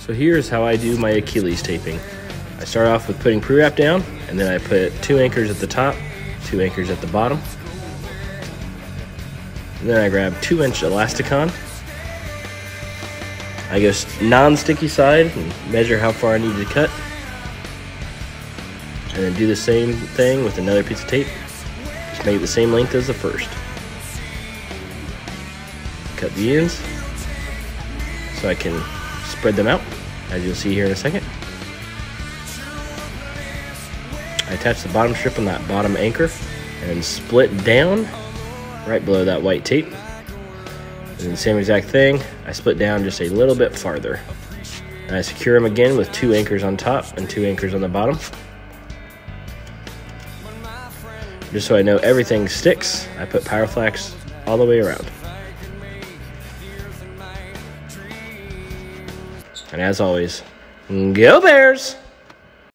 So here's how I do my Achilles taping. I start off with putting pre-wrap down, and then I put two anchors at the top, two anchors at the bottom. And then I grab two inch Elastikon. I go non-sticky side and measure how far I need to cut. And then do the same thing with another piece of tape. Just make it the same length as the first. Cut the ends so I can spread them out, as you'll see here in a second. I attach the bottom strip on that bottom anchor and split down right below that white tape. And the same exact thing, I split down just a little bit farther. And I secure them again with two anchors on top and two anchors on the bottom. Just so I know everything sticks, I put Powerflex all the way around. And as always, go Bears!